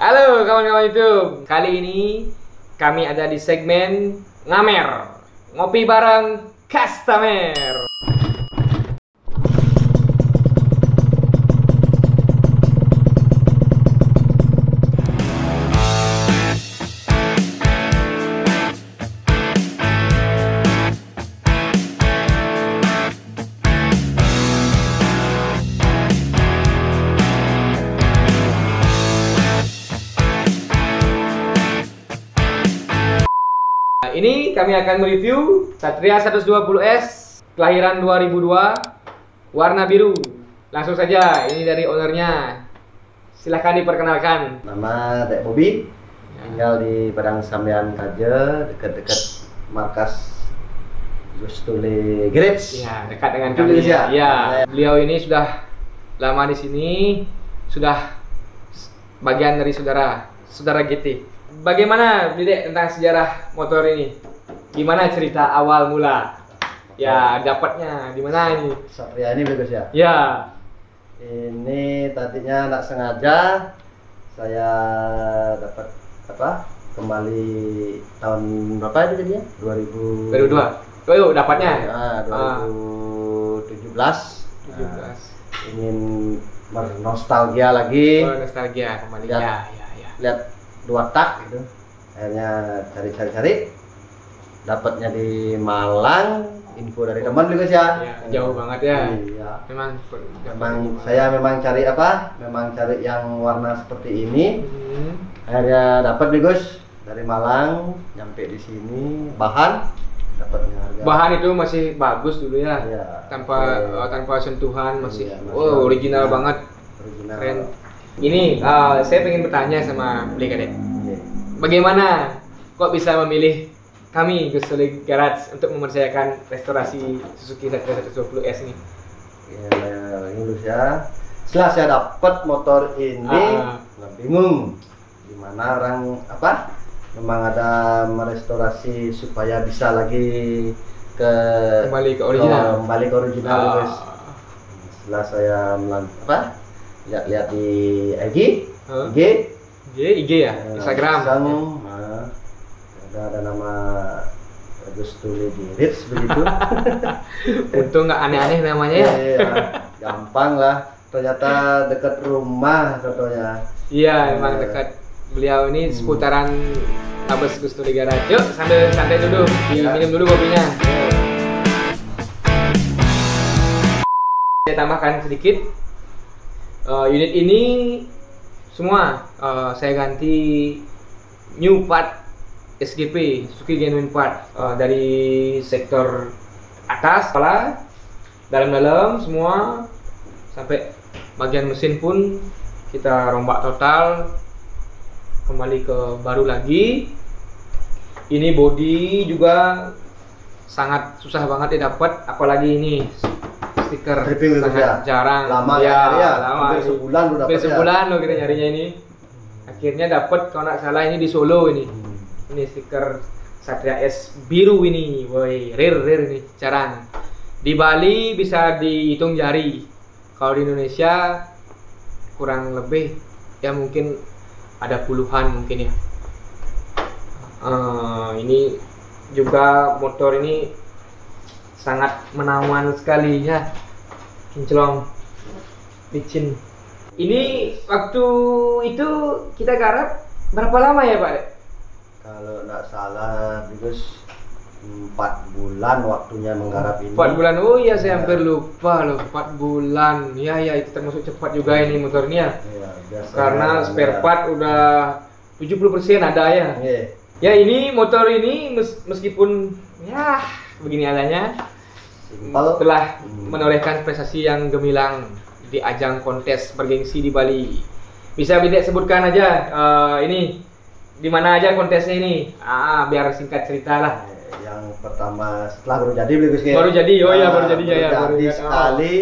Halo kawan-kawan YouTube. Kali ini kami ada di segmen ngamer. Ngopi bareng customer. Kami akan mereview Satria 120S kelahiran 2002 warna biru. Langsung saja, ini dari ownernya. Silahkan diperkenalkan. Nama Dek Bobi, tinggal di Padang Sambian Raja, dekat-dekat markas Gustule Grapes. Ya, dekat dengan kami. dia. Ya, beliau ini sudah lama di sini, sudah bagian dari saudara, saudara GT. Bagaimana, Dek, tentang sejarah motor ini? Gimana cerita awal mula? Ya, dapatnya di mana ini? Satria ini bagus ya. Ya, Ini tadinya nggak sengaja saya dapat apa? Kembali tahun berapa itu jadinya? 2000 baru dua. Oh, yuk, dapatnya. Ah, 2017. Nah, 17. ingin bernostalgia lagi. Oh, nostalgia kembali. Ya. Ya, ya, ya. lihat dua tak gitu akhirnya cari-cari-cari dapatnya di Malang info dari teman juga ya Ya, jauh banget ya. iya Memang memang saya memang cari apa memang cari yang warna seperti ini Hmm. akhirnya dapat nih Gus dari Malang nyampe di sini bahan dapatnya harga Bahan itu masih bagus dulu ya. Iya. Tanpa Oke. eh, tanpa sentuhan masih, Iya, masih oh, original banget. original Keren. Ini eh, saya pengen bertanya sama Beli Kadek. Iya. Bagaimana kok bisa memilih kami Gus Solik Garage untuk mempercayakan restorasi Suzuki Satria 120S ini? Ya, ini Gus ya. Setelah saya dapat motor ini, Ah. bingung gimana orang apa? Memang ada merestorasi supaya bisa lagi ke Kembali ke original. kembali ke original Ah. Gus. Setelah saya melan apa? Lihat-lihat di IG, Huh? IG, J, IG ya, eh, Instagram. iseng, nah, ada ada nama Gus Tuli di Ritz begitu. Untung nggak aneh-aneh namanya ya. Iya, gampang lah. Ternyata dekat rumah contohnya. Iya, emang dekat beliau ini seputaran Tabes Gus Tuli Garage. Yuk, sambil santai dulu, Ya. diminum dulu kopinya. Saya tambahkan sedikit. Eh, unit ini semua eh, saya ganti new part SGP Suzuki Genuine Part Eh, dari sektor atas kepala dalam-dalam semua sampai bagian mesin pun kita rombak total kembali ke baru lagi ini body juga sangat susah banget didapat apalagi ini stiker sangat ya? jarang Lama ya, ya, ya. lama sebulan dapat ya? sebulan loh kita nyarinya ini akhirnya dapat kalau nggak salah ini di Solo ini Hmm. Ini stiker Satria S biru ini, woi, rare rare ini, jarang. Di Bali bisa dihitung jari. Kalau di Indonesia kurang lebih ya mungkin ada puluhan mungkin ya. Eh, ini juga motor ini sangat menawan sekali ya, kinclong, licin. Ini waktu itu kita garap berapa lama ya Pak? Kalau nggak salah, Gus empat bulan waktunya menggarap ini. Empat bulan, oh iya saya Ya. hampir lupa loh, empat bulan. Ya ya itu termasuk cepat juga ini motornya. Iya, biasanya Karena spare ya. part udah 70% ada ya. Iya. Ya ini motor ini mes- meskipun ya begini adanya Simpel. telah Hmm. menorehkan prestasi yang gemilang di ajang kontes bergengsi di Bali. Bisa Bidek sebutkan aja eh, ini di mana aja kontesnya ini? Ah, biar singkat cerita lah. Yang pertama setelah baru jadi beli Ki. Baru jadi, oh iya, Ah, baru jadi, ya, ya, baru jadi ingat. Oh. sekali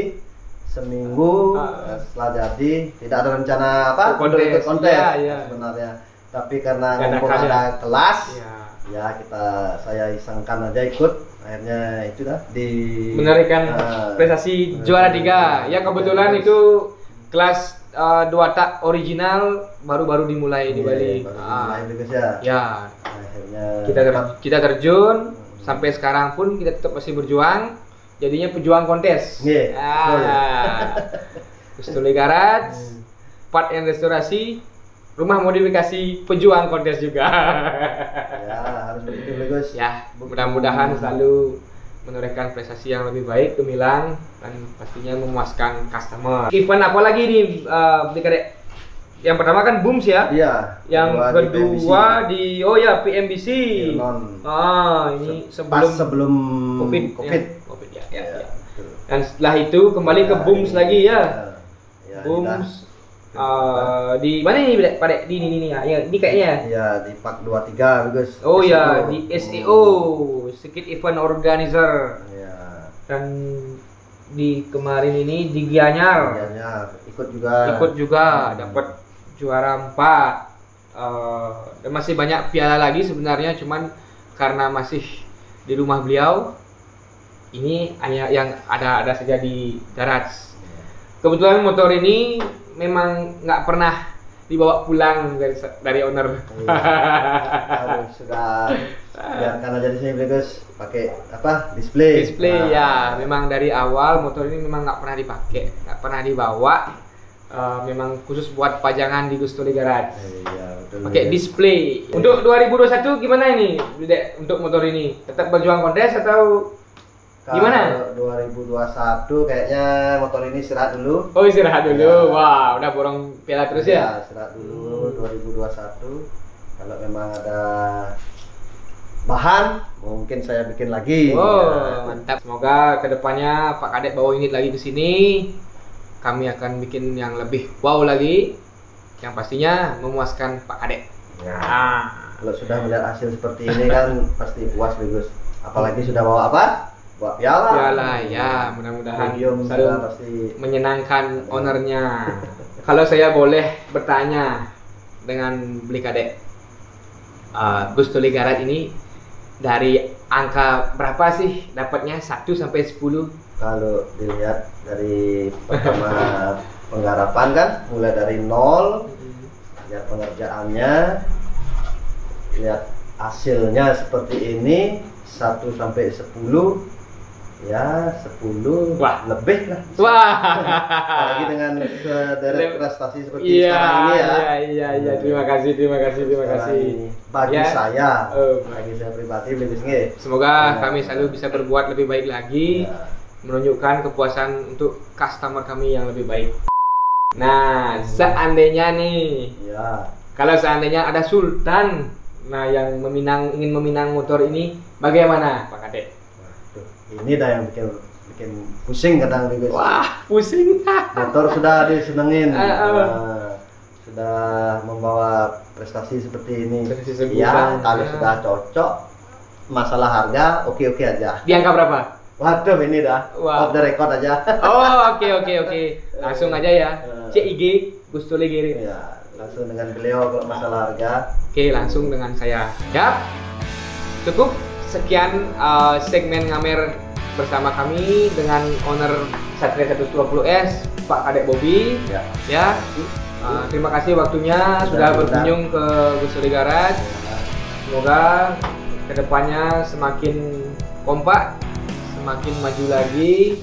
seminggu Ah. eh, setelah jadi tidak ada rencana apa kontes. untuk ikut kontes Iya, iya. sebenarnya. Tapi karena Ada mumpung ada kelas, Ya. ya kita saya isengkan aja ikut. Akhirnya itu dah di menorehkan Ah, prestasi juara tiga. Ya kebetulan itu kelas uh, dua tak original baru-baru dimulai di Iya, Bali. baru Ah, ya. ya, Akhirnya kita ter- kita terjun sampai sekarang pun kita tetap masih berjuang. Jadinya pejuang kontes. Iya, Ah. Gustuli Garage, part and restorasi, rumah modifikasi, pejuang kontes juga. ya harus begitu guys. ya, mudah-mudahan selalu menorehkan prestasi yang lebih baik gemilang dan pastinya memuaskan customer. Event apa lagi nih, uh, Beli Kadek? Yang pertama kan Booms ya. Iya. Yang kedua di, oh ya PMBC. Ah, ini pas sebelum sebelum COVID. COVID. Ya, COVID ya, ya, Ya, ya. Dan setelah itu kembali ke Ya, Booms ini- lagi ya. Ya, Booms uh, di mana ini? Pada di ini ini ya. Ini kayaknya. Iya, di Pak 23 guys. Oh SEO. ya, di SEO, Skit Event Organizer. Iya. Dan di kemarin ini di Gianyar Gianyar ikut juga. ikut juga Hmm. dapat juara 4 Eh, dan masih banyak piala lagi sebenarnya cuman karena masih di rumah beliau ini hanya yang ada ada saja di garage kebetulan motor ini memang nggak pernah dibawa pulang dari dari owner Iya. Harus sudah biarkan aja di sini guys pakai apa display display Nah, ya memang dari awal motor ini memang nggak pernah dipakai nggak pernah dibawa Eh, memang khusus buat pajangan di Gusto Garage iya betul pakai guys. display. Untuk 2021 gimana ini? Untuk motor ini tetap berjuang kontes atau gimana? Kalau 2021 kayaknya motor ini istirahat dulu oh istirahat dulu? Ya. Wah, udah borong piala terus ya? istirahat dulu 2021 kalau memang ada bahan mungkin saya bikin lagi Oh, Ya. mantap. Semoga ke depannya Pak Kadek bawa unit lagi ke sini. Kami akan bikin yang lebih wow lagi. Yang pastinya memuaskan Pak Kadek. Ya. Ah. Kalau sudah melihat hasil seperti ini kan pasti puas Gus. Apalagi sudah bawa apa? Bawa piala. Piala ya, mudah-mudahan selalu pasti. menyenangkan ownernya. Kalau saya boleh bertanya dengan beli kadek, uh, Gus Tuli Garat ini dari angka berapa sih dapatnya 1 sampai 10? Kalau dilihat dari pertama penggarapan kan mulai dari nol lihat pengerjaannya lihat hasilnya seperti ini 1 sampai 10 ya 10 Wah. lebih lah Wah. apalagi dengan sederet prestasi seperti Iya, sekarang ini ya iya, iya, iya. Terima kasih, terima kasih, terima kasih. bagi Ya. saya Oh, bagi saya pribadi lebih nggih. Semoga Ya. kami selalu bisa berbuat lebih baik lagi, Ya. menunjukkan kepuasan untuk customer kami yang lebih baik. Nah, seandainya nih ya Kalau seandainya ada sultan, nah yang meminang ingin meminang motor ini, bagaimana Pak Kadek? Ini dah yang bikin bikin pusing kadang guys Wah, pusing. motor sudah disenengin Ah, ah. Nah, sudah membawa prestasi seperti ini Prestasi ya kalau ya. sudah cocok masalah harga oke oke aja Di angka berapa? waduh ini dah Wah. off the record aja Oh, oke oke oke. Langsung aja ya. CIG Gusto Legere. ya langsung dengan beliau kalau masalah harga Oke, langsung dengan saya. Ya. Cukup sekian uh, segmen ngamer bersama kami dengan owner Satria 120S Pak Kadek Bobby. ya Ya. Uh, terima kasih waktunya sudah Sudah, berkunjung ke Gusto Garage. Semoga ke depannya semakin kompak, semakin maju lagi,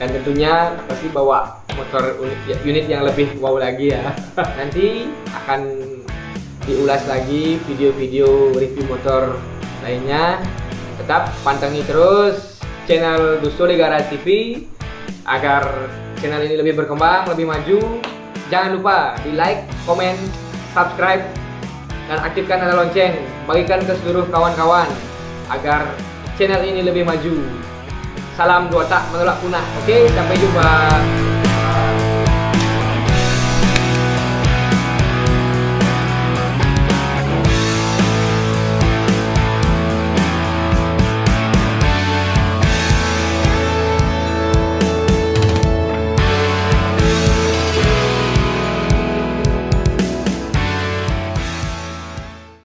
dan tentunya pasti bawa motor unit, unit yang lebih wow lagi ya. Nanti akan diulas lagi video-video review motor lainnya. Tetap pantangi terus channel Gusto Garage TV agar channel ini lebih berkembang, lebih maju. Jangan lupa di like, komen, subscribe, dan aktifkan tanda lonceng. Bagikan ke seluruh kawan-kawan agar channel ini lebih maju. Salam dua tak menolak punah. Oke, sampai jumpa.